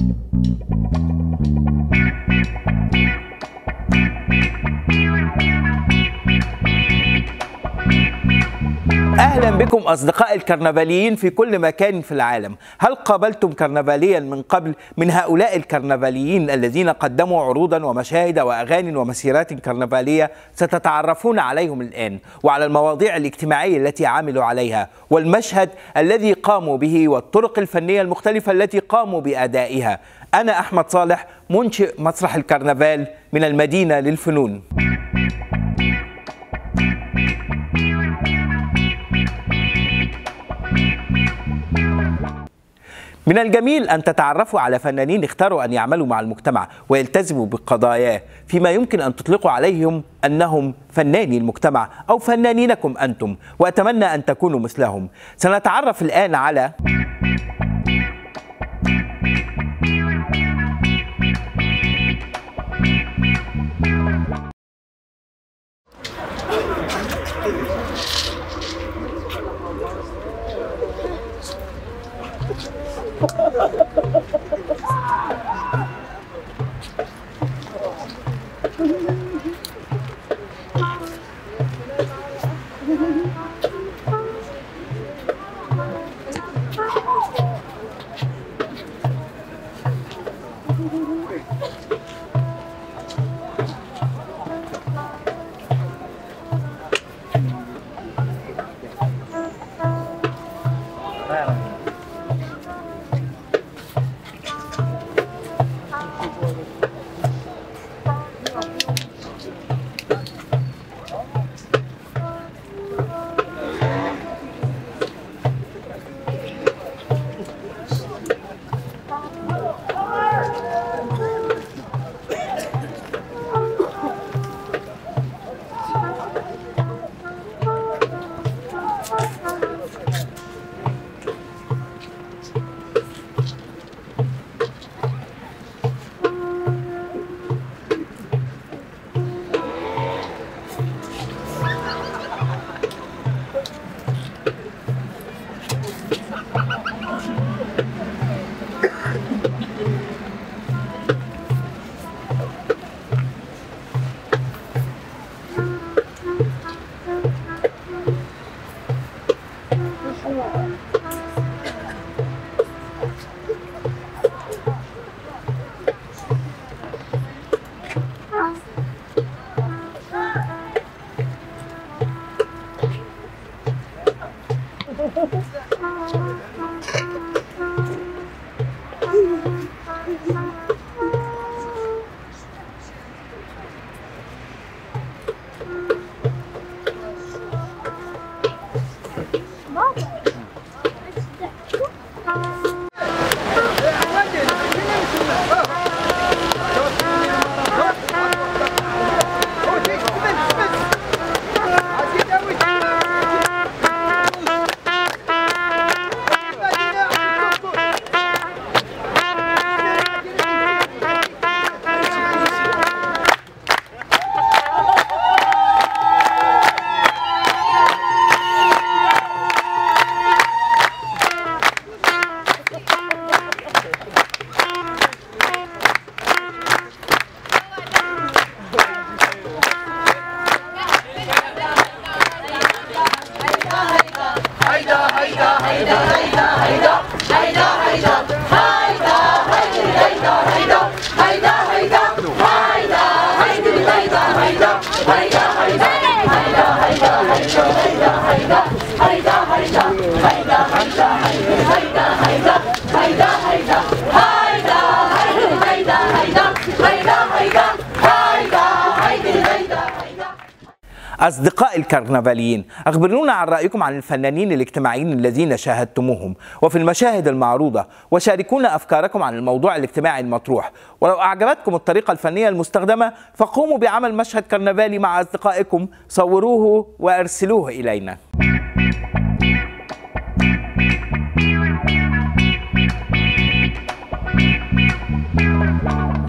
Thank you. أهلا بكم اصدقاء الكرنفاليين في كل مكان في العالم. هل قابلتم كرنفاليا من قبل من هؤلاء الكرنفاليين الذين قدموا عروضا ومشاهد وأغاني ومسيرات كرنفالية ستتعرفون عليهم الآن وعلى المواضيع الاجتماعية التي عملوا عليها والمشهد الذي قاموا به والطرق الفنية المختلفة التي قاموا بأدائها. أنا أحمد صالح منشئ مسرح الكرنفال من المدينة للفنون. من الجميل أن تتعرفوا على فنانين اختاروا أن يعملوا مع المجتمع ويلتزموا بقضاياه فيما يمكن أن تطلقوا عليهم أنهم فناني المجتمع أو فنانينكم أنتم وأتمنى أن تكونوا مثلهم. سنتعرف الآن على أصدقاء الكرنفاليين أخبرونا عن رأيكم عن الفنانين الاجتماعيين الذين شاهدتموهم وفي المشاهد المعروضة وشاركونا أفكاركم عن الموضوع الاجتماعي المطروح. ولو أعجبتكم الطريقة الفنية المستخدمة فقوموا بعمل مشهد كرنفالي مع أصدقائكم صوروه وأرسلوه إلينا.